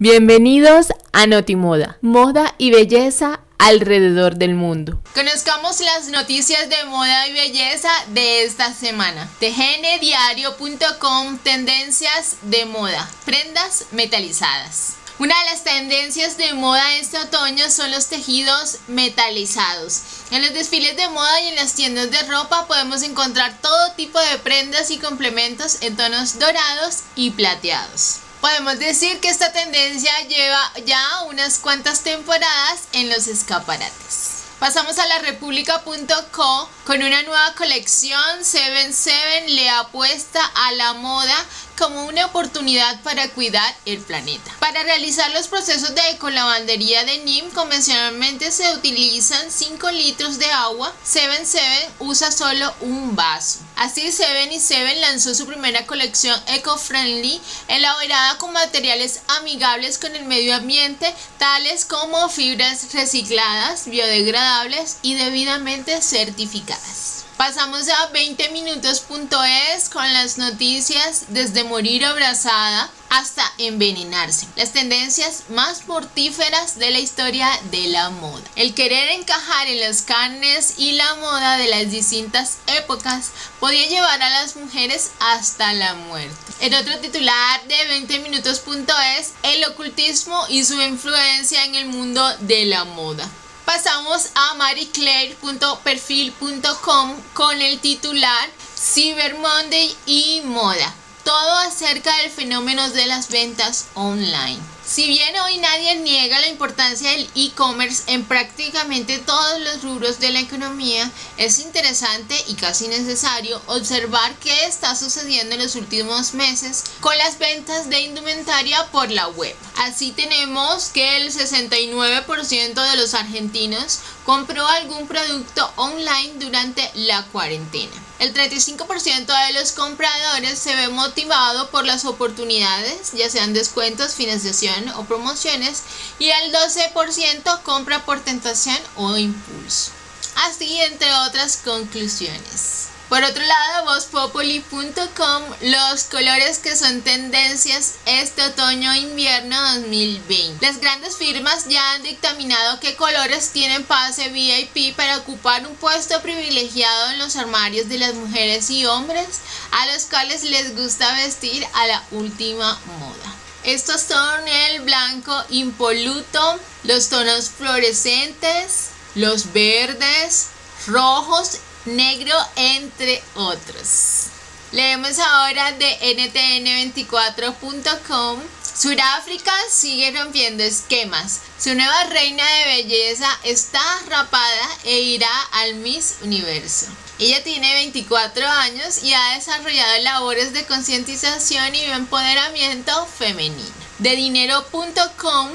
Bienvenidos a Notimoda, moda y belleza alrededor del mundo. Conozcamos las noticias de moda y belleza de esta semana. TGNDiario.com Tendencias de moda. Prendas metalizadas. Una de las tendencias de moda este otoño son los tejidos metalizados. En los desfiles de moda y en las tiendas de ropa podemos encontrar todo tipo de prendas y complementos en tonos dorados y plateados. Podemos decir que esta tendencia lleva ya unas cuantas temporadas en los escaparates. Pasamos a la república.co con una nueva colección. 77 le apuesta a la moda como una oportunidad para cuidar el planeta. Para realizar los procesos de ecolavandería de NIM convencionalmente se utilizan 5 litros de agua. 77 usa solo un vaso. Así 77 lanzó su primera colección eco-friendly elaborada con materiales amigables con el medio ambiente tales como fibras recicladas, biodegradables y debidamente certificadas. Pasamos a 20minutos.es con las noticias desde morir abrazada hasta envenenarse. Las tendencias más mortíferas de la historia de la moda. El querer encajar en los carnes y la moda de las distintas épocas podía llevar a las mujeres hasta la muerte. En otro titular de 20minutos.es, el ocultismo y su influencia en el mundo de la moda. Pasamos a marieclaire.perfil.com con el titular Cyber Monday y moda. Todo acerca del fenómeno de las ventas online. Si bien hoy nadie niega la importancia del e-commerce en prácticamente todos los rubros de la economía, es interesante y casi necesario observar qué está sucediendo en los últimos meses con las ventas de indumentaria por la web. Así tenemos que el 69% de los argentinos compró algún producto online durante la cuarentena. El 35% de los compradores se ve motivado por las oportunidades, ya sean descuentos, financiación o promociones, y el 12% compra por tentación o impulso. Así entre otras conclusiones. Por otro lado, vospopuli.com, los colores que son tendencias este otoño-invierno 2020. Las grandes firmas ya han dictaminado qué colores tienen pase VIP para ocupar un puesto privilegiado en los armarios de las mujeres y hombres a los cuales les gusta vestir a la última moda. Estos son el blanco impoluto, los tonos fluorescentes, los verdes, rojos negro, entre otros. Leemos ahora de ntn24.com. Sudáfrica sigue rompiendo esquemas. Su nueva reina de belleza está rapada e irá al Miss Universo. Ella tiene 24 años y ha desarrollado labores de concientización y empoderamiento femenino. De dinero.com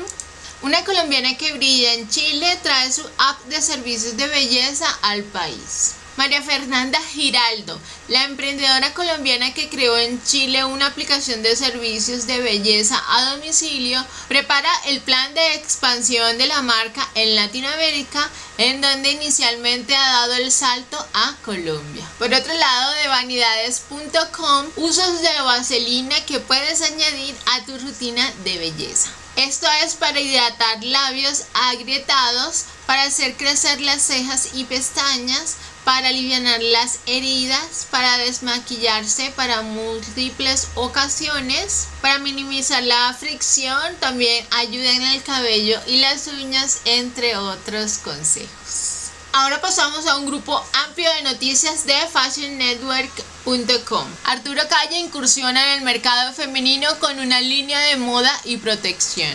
una colombiana que brilla en Chile trae su app de servicios de belleza al país. María Fernanda Giraldo, la emprendedora colombiana que creó en Chile una aplicación de servicios de belleza a domicilio, prepara el plan de expansión de la marca en Latinoamérica, en donde inicialmente ha dado el salto a Colombia. Por otro lado, de vanidades.com, usos de vaselina que puedes añadir a tu rutina de belleza. Esto es para hidratar labios agrietados, para hacer crecer las cejas y pestañas, para aliviar las heridas, para desmaquillarse para múltiples ocasiones, para minimizar la fricción, también ayuda en el cabello y las uñas, entre otros consejos. Ahora pasamos a un grupo amplio de noticias de fashionnetwork.com. Arturo Calle incursiona en el mercado femenino con una línea de moda y protección.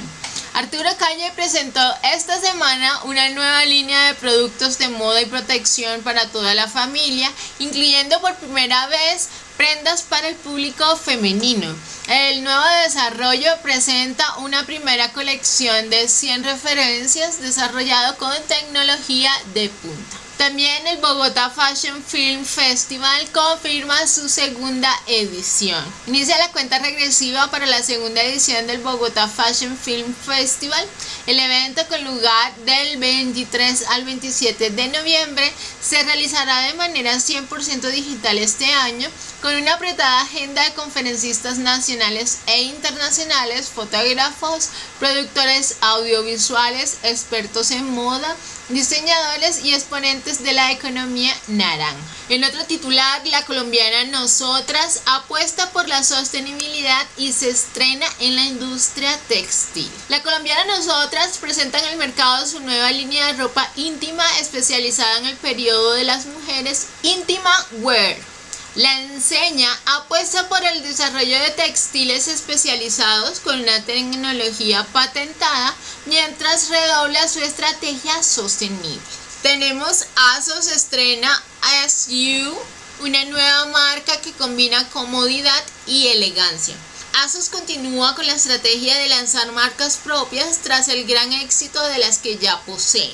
Arturo Calle presentó esta semana una nueva línea de productos de moda y protección para toda la familia, incluyendo por primera vez prendas para el público femenino. El nuevo desarrollo presenta una primera colección de 100 referencias desarrollado con tecnología de punta. También el Bogotá Fashion Film Festival confirma su segunda edición. Inicia la cuenta regresiva para la segunda edición del Bogotá Fashion Film Festival. El evento con lugar del 23 al 27 de noviembre se realizará de manera 100% digital este año con una apretada agenda de conferencistas nacionales e internacionales, fotógrafos, productores audiovisuales, expertos en moda, diseñadores y exponentes de la economía naranja. En otro titular, la colombiana Nosotras apuesta por la sostenibilidad y se estrena en la industria textil. La colombiana Nosotras presenta en el mercado su nueva línea de ropa íntima especializada en el periodo de las mujeres, Íntima Wear. La enseña apuesta por el desarrollo de textiles especializados con una tecnología patentada mientras redobla su estrategia sostenible. Tenemos ASOS estrena As You, una nueva marca que combina comodidad y elegancia. ASOS continúa con la estrategia de lanzar marcas propias tras el gran éxito de las que ya posee.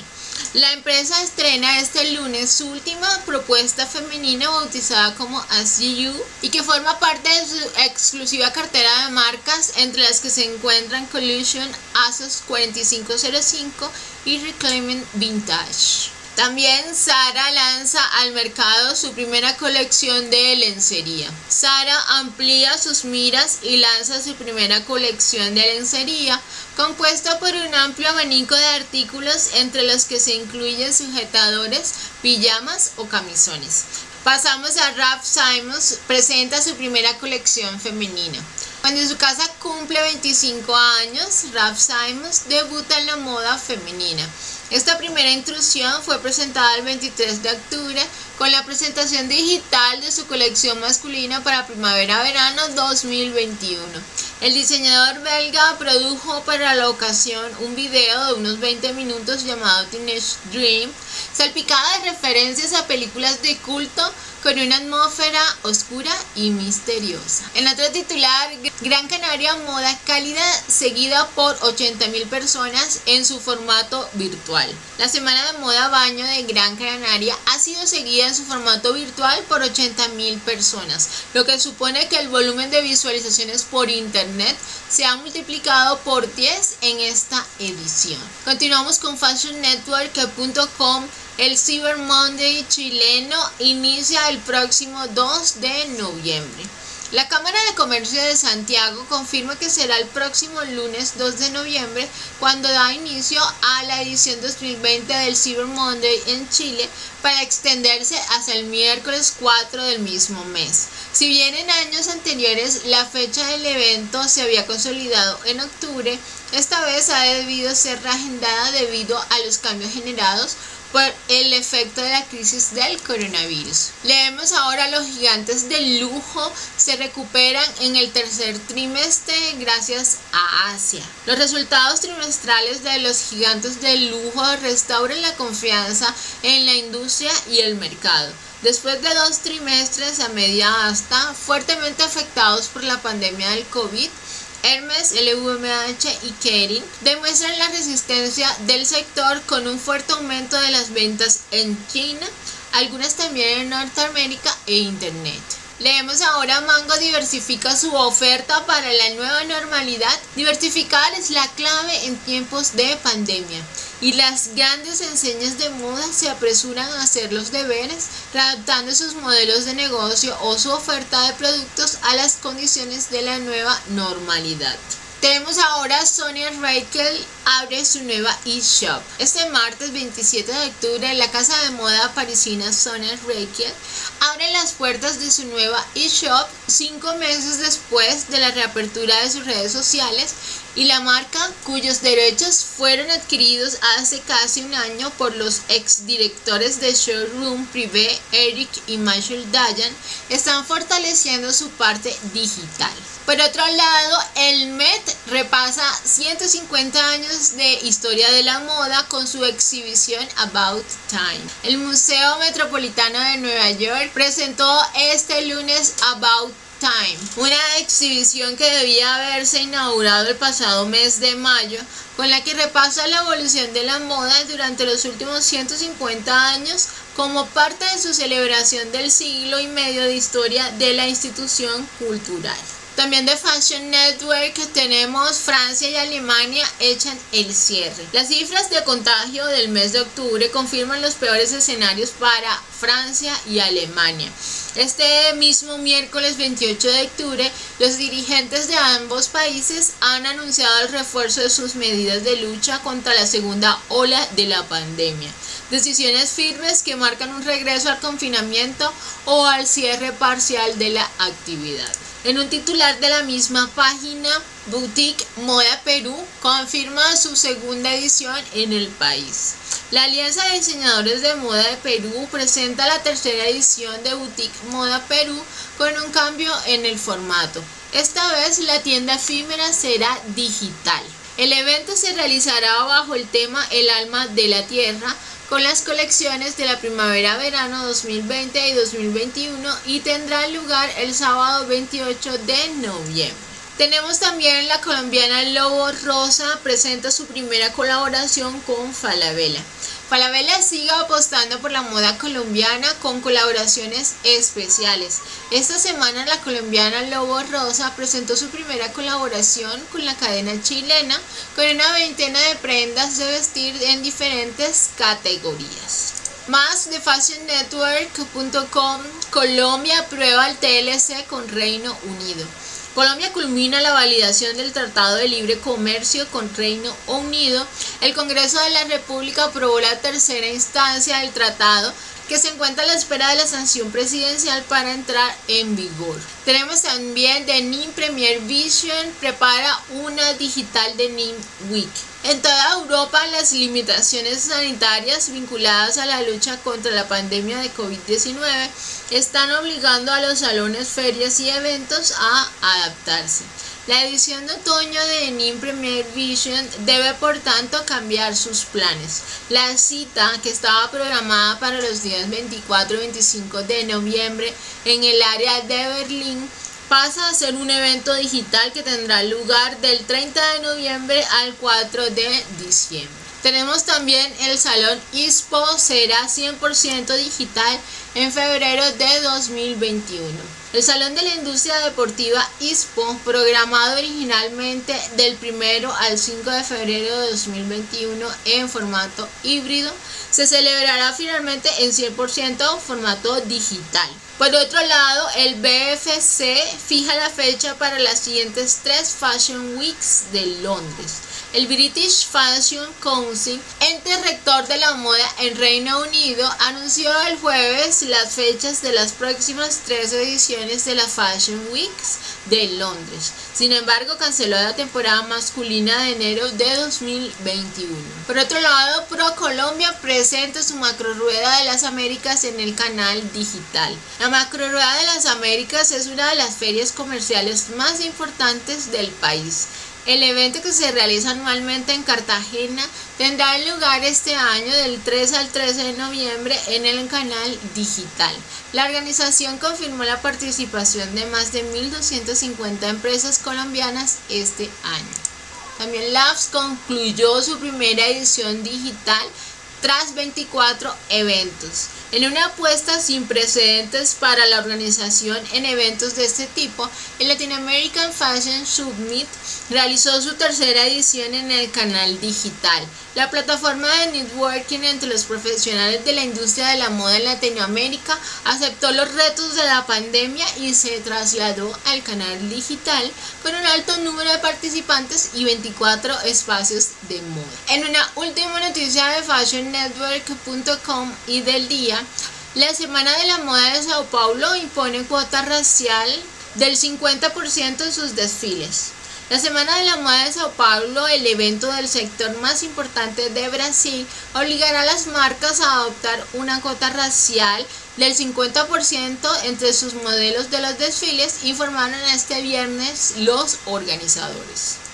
La empresa estrena este lunes su última propuesta femenina bautizada como As You y que forma parte de su exclusiva cartera de marcas entre las que se encuentran Collusion, ASOS 4505 y Reclaiming Vintage. También Sara lanza al mercado su primera colección de lencería. Sara amplía sus miras y lanza su primera colección de lencería, compuesta por un amplio abanico de artículos entre los que se incluyen sujetadores, pijamas o camisones. Pasamos a Ralph Simons, presenta su primera colección femenina. Cuando su casa cumple 25 años, Ralph Simons debuta en la moda femenina. Esta primera intrusión fue presentada el 23 de octubre con la presentación digital de su colección masculina para primavera-verano 2021. El diseñador belga produjo para la ocasión un video de unos 20 minutos llamado Teenage Dream, salpicada de referencias a películas de culto con una atmósfera oscura y misteriosa. En otro titular, Gran Canaria Moda Cálida seguida por 80.000 personas en su formato virtual. La Semana de Moda Baño de Gran Canaria ha sido seguida en su formato virtual por 80.000 personas, lo que supone que el volumen de visualizaciones por internet se ha multiplicado por 10 en esta edición. Continuamos con fashionnetwork.com el Cyber Monday chileno inicia el próximo 2 de noviembre. La Cámara de Comercio de Santiago confirma que será el próximo lunes 2 de noviembre cuando da inicio a la edición 2020 del Cyber Monday en Chile para extenderse hasta el miércoles 4 del mismo mes. Si bien en años anteriores la fecha del evento se había consolidado en octubre, esta vez ha debido ser reagendada debido a los cambios generados por el efecto de la crisis del coronavirus. Leemos ahora los gigantes del lujo se recuperan en el tercer trimestre gracias a Asia. Los resultados trimestrales de los gigantes del lujo restauran la confianza en la industria y el mercado. Después de dos trimestres a media hasta fuertemente afectados por la pandemia del COVID, Hermes, LVMH y Kering demuestran la resistencia del sector con un fuerte aumento de las ventas en China, algunas también en Norteamérica e Internet. Leemos ahora Mango diversifica su oferta para la nueva normalidad. Diversificar es la clave en tiempos de pandemia y las grandes enseñas de moda se apresuran a hacer los deberes, readaptando sus modelos de negocio o su oferta de productos a las condiciones de la nueva normalidad. Tenemos ahora Sonia Reichel abre su nueva e-shop. Este martes 27 de octubre, la casa de moda parisina Sonia Reichel abre las puertas de su nueva e-shop cinco meses después de la reapertura de sus redes sociales y la marca, cuyos derechos fueron adquiridos hace casi un año por los exdirectores de Showroom Privé Eric y Michael Dayan, están fortaleciendo su parte digital. Por otro lado, el Repasa 150 años de historia de la moda con su exhibición About Time. El Museo Metropolitano de Nueva York presentó este lunes About Time, una exhibición que debía haberse inaugurado el pasado mes de mayo, con la que repasa la evolución de la moda durante los últimos 150 años como parte de su celebración del siglo y medio de historia de la institución cultural. También de Fashion Network tenemos Francia y Alemania echan el cierre. Las cifras de contagio del mes de octubre confirman los peores escenarios para Francia y Alemania. Este mismo miércoles 28 de octubre, los dirigentes de ambos países han anunciado el refuerzo de sus medidas de lucha contra la segunda ola de la pandemia. Decisiones firmes que marcan un regreso al confinamiento o al cierre parcial de la actividad. En un titular de la misma página, Boutique Moda Perú confirma su segunda edición en el país. La Alianza de Diseñadores de Moda de Perú presenta la tercera edición de Boutique Moda Perú con un cambio en el formato. Esta vez la tienda efímera será digital. El evento se realizará bajo el tema El alma de la tierra con las colecciones de la primavera-verano 2020 y 2021 y tendrá lugar el sábado 28 de noviembre. Tenemos también la colombiana Lobo Rosa, presenta su primera colaboración con Falabella. Falabella sigue apostando por la moda colombiana con colaboraciones especiales. Esta semana la colombiana Lobo Rosa presentó su primera colaboración con la cadena chilena con una veintena de prendas de vestir en diferentes categorías. Más de FashionNetwork.com Colombia prueba el TLC con Reino Unido. Colombia culmina la validación del Tratado de Libre Comercio con Reino Unido. El Congreso de la República aprobó la tercera instancia del tratado que se encuentra a la espera de la sanción presidencial para entrar en vigor. Tenemos también de NIM Premier Vision prepara una digital de NIM Week. En toda Europa, las limitaciones sanitarias vinculadas a la lucha contra la pandemia de COVID-19 están obligando a los salones, ferias y eventos a adaptarse. La edición de otoño de NIM Premier Vision debe por tanto cambiar sus planes. La cita que estaba programada para los días 24 y 25 de noviembre en el área de Berlín pasa a ser un evento digital que tendrá lugar del 30 de noviembre al 4 de diciembre. Tenemos también el Salón ISPO, será 100% digital en febrero de 2021. El Salón de la Industria Deportiva ISPO, programado originalmente del 1 al 5 de febrero de 2021 en formato híbrido, se celebrará finalmente en 100% formato digital. Por otro lado, el BFC fija la fecha para las siguientes tres Fashion Weeks de Londres el British Fashion Council, ente rector de la moda en Reino Unido, anunció el jueves las fechas de las próximas tres ediciones de la Fashion Weeks de Londres. Sin embargo, canceló la temporada masculina de enero de 2021. Por otro lado, Pro Colombia presenta su macro rueda de las Américas en el canal digital. La macro rueda de las Américas es una de las ferias comerciales más importantes del país. El evento que se realiza anualmente en Cartagena tendrá lugar este año del 3 al 13 de noviembre en el canal digital. La organización confirmó la participación de más de 1.250 empresas colombianas este año. También Labs concluyó su primera edición digital tras 24 eventos. En una apuesta sin precedentes para la organización en eventos de este tipo, el Latin American Fashion Summit realizó su tercera edición en el canal digital. La plataforma de networking entre los profesionales de la industria de la moda en Latinoamérica aceptó los retos de la pandemia y se trasladó al canal digital con un alto número de participantes y 24 espacios de moda. En una última noticia de fashionnetwork.com y del día, la Semana de la Moda de Sao Paulo impone cuota racial del 50% en sus desfiles. La Semana de la Moda de Sao Paulo, el evento del sector más importante de Brasil, obligará a las marcas a adoptar una cuota racial del 50% entre sus modelos de los desfiles, informaron este viernes los organizadores.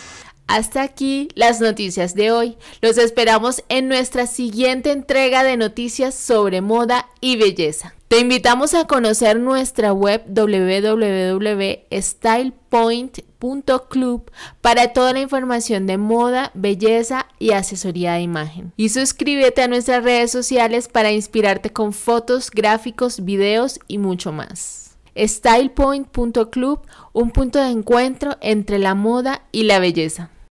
Hasta aquí las noticias de hoy. Los esperamos en nuestra siguiente entrega de noticias sobre moda y belleza. Te invitamos a conocer nuestra web www.stylepoint.club para toda la información de moda, belleza y asesoría de imagen. Y suscríbete a nuestras redes sociales para inspirarte con fotos, gráficos, videos y mucho más. StylePoint.club, un punto de encuentro entre la moda y la belleza.